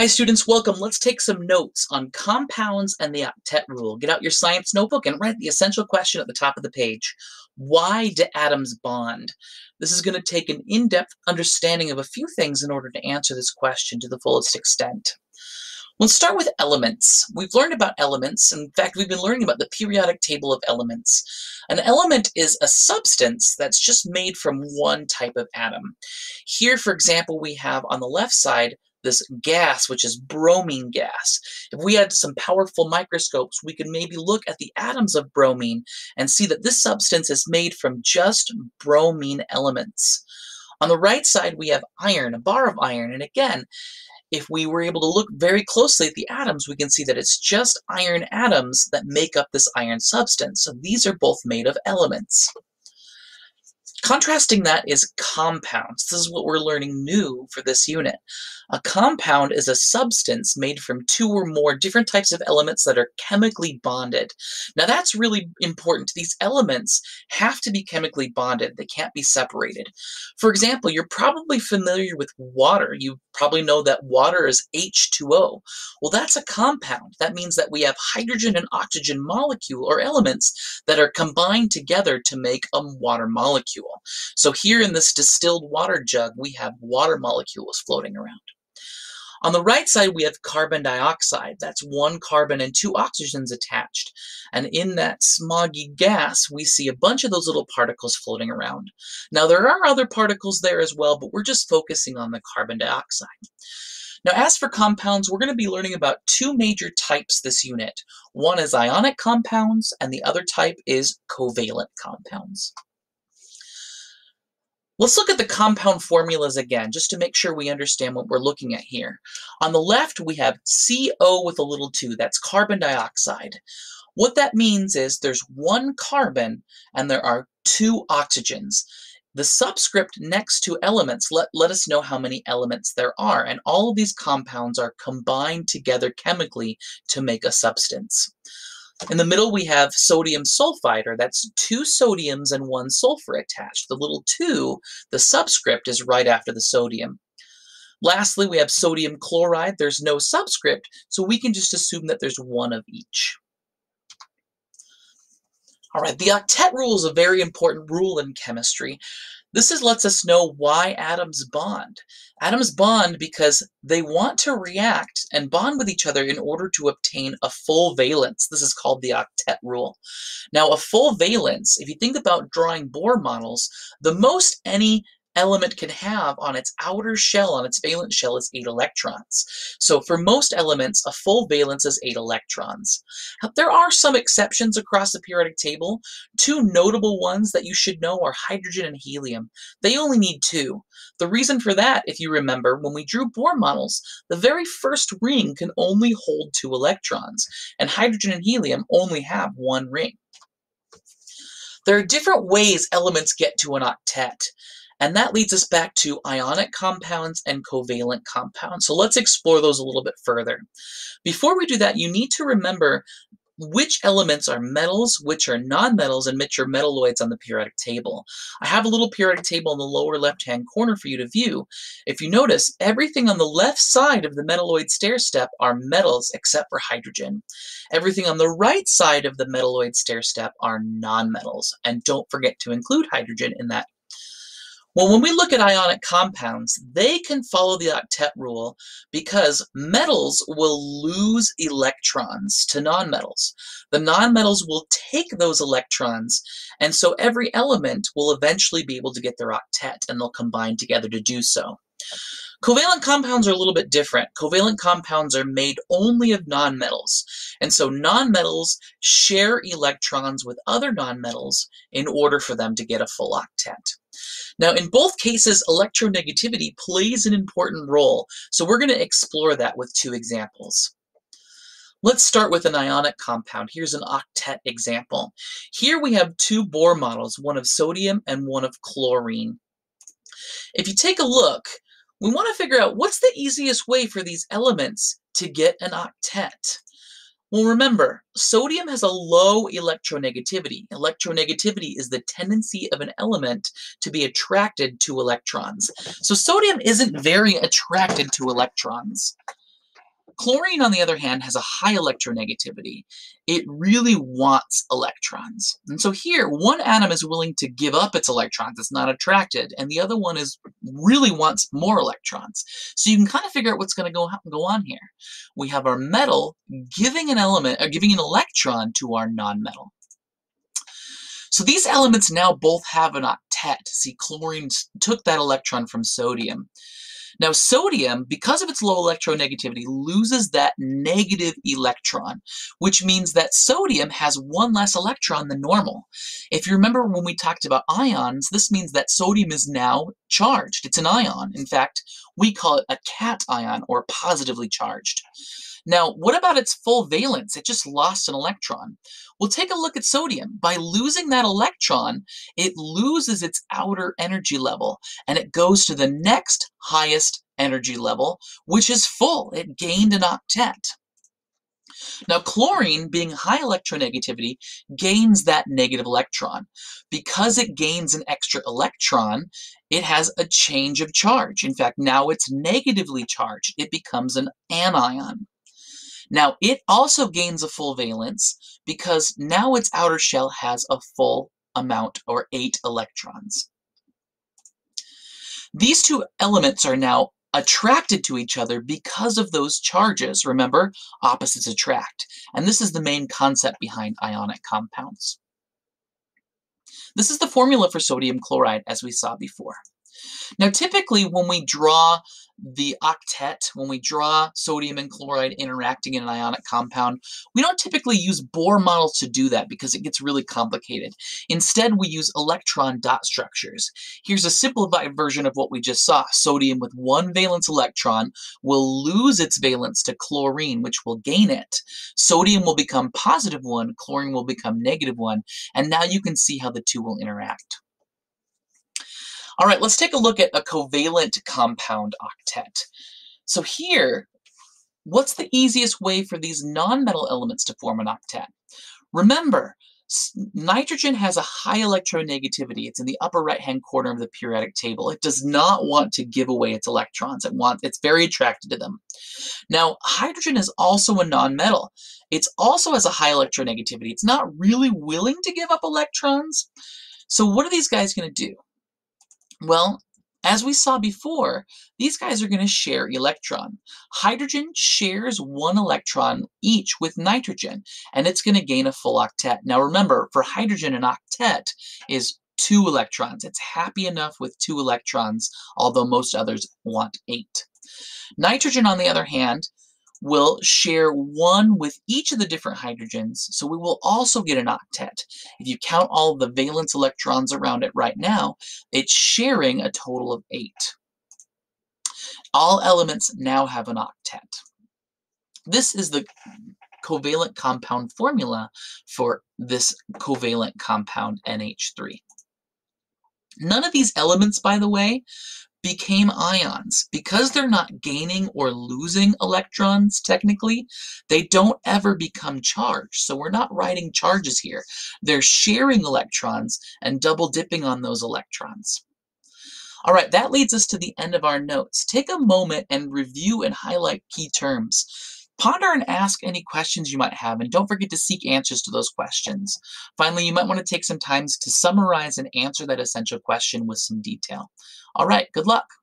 Hi students, welcome. Let's take some notes on compounds and the octet rule. Get out your science notebook and write the essential question at the top of the page. Why do atoms bond? This is going to take an in-depth understanding of a few things in order to answer this question to the fullest extent. Let's start with elements. We've learned about elements. In fact, we've been learning about the periodic table of elements. An element is a substance that's just made from one type of atom. Here, for example, we have on the left side this gas, which is bromine gas. If we had some powerful microscopes, we could maybe look at the atoms of bromine and see that this substance is made from just bromine elements. On the right side, we have iron, a bar of iron, and again, if we were able to look very closely at the atoms, we can see that it's just iron atoms that make up this iron substance. So these are both made of elements. Contrasting that is compounds. This is what we're learning new for this unit. A compound is a substance made from two or more different types of elements that are chemically bonded. Now that's really important. These elements have to be chemically bonded. They can't be separated. For example, you're probably familiar with water. You probably know that water is H2O. Well, that's a compound. That means that we have hydrogen and oxygen molecule or elements that are combined together to make a water molecule. So here in this distilled water jug, we have water molecules floating around. On the right side, we have carbon dioxide. That's one carbon and two oxygens attached. And in that smoggy gas, we see a bunch of those little particles floating around. Now, there are other particles there as well, but we're just focusing on the carbon dioxide. Now, as for compounds, we're going to be learning about two major types this unit. One is ionic compounds, and the other type is covalent compounds. Let's look at the compound formulas again, just to make sure we understand what we're looking at here. On the left, we have CO with a little 2, that's carbon dioxide. What that means is there's one carbon and there are two oxygens. The subscript next to elements let, let us know how many elements there are, and all of these compounds are combined together chemically to make a substance. In the middle, we have sodium sulfide, or that's two sodiums and one sulfur attached. The little 2, the subscript, is right after the sodium. Lastly, we have sodium chloride. There's no subscript, so we can just assume that there's one of each. All right, the octet rule is a very important rule in chemistry. This is, lets us know why atoms bond. Atoms bond because they want to react and bond with each other in order to obtain a full valence. This is called the octet rule. Now, a full valence, if you think about drawing Bohr models, the most any element can have on its outer shell, on its valence shell, is 8 electrons. So for most elements, a full valence is 8 electrons. There are some exceptions across the periodic table. Two notable ones that you should know are hydrogen and helium. They only need two. The reason for that, if you remember, when we drew Bohr models, the very first ring can only hold two electrons, and hydrogen and helium only have one ring. There are different ways elements get to an octet. And that leads us back to ionic compounds and covalent compounds. So let's explore those a little bit further. Before we do that, you need to remember which elements are metals, which are nonmetals, and which are metalloids on the periodic table. I have a little periodic table in the lower left-hand corner for you to view. If you notice, everything on the left side of the metalloid stair step are metals except for hydrogen. Everything on the right side of the metalloid stair step are nonmetals. And don't forget to include hydrogen in that well, when we look at ionic compounds, they can follow the octet rule because metals will lose electrons to nonmetals. The nonmetals will take those electrons, and so every element will eventually be able to get their octet, and they'll combine together to do so. Covalent compounds are a little bit different. Covalent compounds are made only of nonmetals. And so nonmetals share electrons with other nonmetals in order for them to get a full octet. Now, in both cases, electronegativity plays an important role. So we're going to explore that with two examples. Let's start with an ionic compound. Here's an octet example. Here we have two Bohr models, one of sodium and one of chlorine. If you take a look, we want to figure out what's the easiest way for these elements to get an octet. Well, remember, sodium has a low electronegativity. Electronegativity is the tendency of an element to be attracted to electrons. So sodium isn't very attracted to electrons. Chlorine, on the other hand, has a high electronegativity. It really wants electrons. And so here, one atom is willing to give up its electrons, it's not attracted, and the other one is really wants more electrons. So you can kind of figure out what's going to go, go on here. We have our metal giving an element, or uh, giving an electron to our nonmetal. So these elements now both have an octet. See, chlorine took that electron from sodium. Now, sodium, because of its low electronegativity, loses that negative electron, which means that sodium has one less electron than normal. If you remember when we talked about ions, this means that sodium is now charged. It's an ion. In fact, we call it a cation or positively charged. Now, what about its full valence? It just lost an electron. Well, take a look at sodium. By losing that electron, it loses its outer energy level, and it goes to the next highest energy level, which is full. It gained an octet. Now, chlorine, being high electronegativity, gains that negative electron. Because it gains an extra electron, it has a change of charge. In fact, now it's negatively charged. It becomes an anion. Now, it also gains a full valence because now its outer shell has a full amount, or eight electrons. These two elements are now attracted to each other because of those charges. Remember, opposites attract. And this is the main concept behind ionic compounds. This is the formula for sodium chloride as we saw before. Now, typically when we draw the octet, when we draw sodium and chloride interacting in an ionic compound, we don't typically use Bohr models to do that because it gets really complicated. Instead, we use electron dot structures. Here's a simplified version of what we just saw. Sodium with one valence electron will lose its valence to chlorine, which will gain it. Sodium will become positive one, chlorine will become negative one, and now you can see how the two will interact. All right, let's take a look at a covalent compound octet. So here, what's the easiest way for these nonmetal elements to form an octet? Remember, nitrogen has a high electronegativity. It's in the upper right-hand corner of the periodic table. It does not want to give away its electrons. It wants, it's very attracted to them. Now, hydrogen is also a nonmetal. It also has a high electronegativity. It's not really willing to give up electrons. So what are these guys going to do? Well, as we saw before, these guys are going to share electron. Hydrogen shares one electron each with nitrogen, and it's going to gain a full octet. Now remember, for hydrogen, an octet is two electrons. It's happy enough with two electrons, although most others want eight. Nitrogen, on the other hand, will share one with each of the different hydrogens, so we will also get an octet. If you count all the valence electrons around it right now, it's sharing a total of eight. All elements now have an octet. This is the covalent compound formula for this covalent compound NH3. None of these elements, by the way, became ions. Because they're not gaining or losing electrons, technically, they don't ever become charged. So we're not writing charges here. They're sharing electrons and double dipping on those electrons. All right, that leads us to the end of our notes. Take a moment and review and highlight key terms. Ponder and ask any questions you might have, and don't forget to seek answers to those questions. Finally, you might want to take some time to summarize and answer that essential question with some detail. All right, good luck.